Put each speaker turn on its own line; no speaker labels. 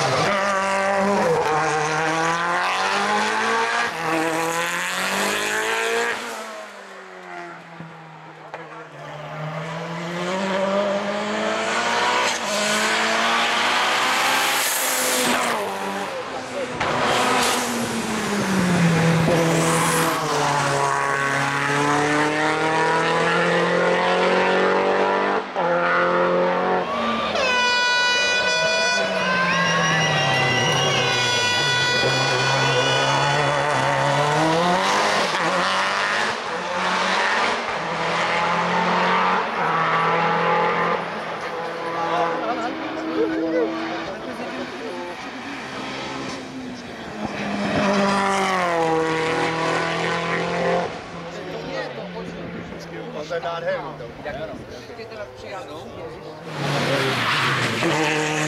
Thank that not him.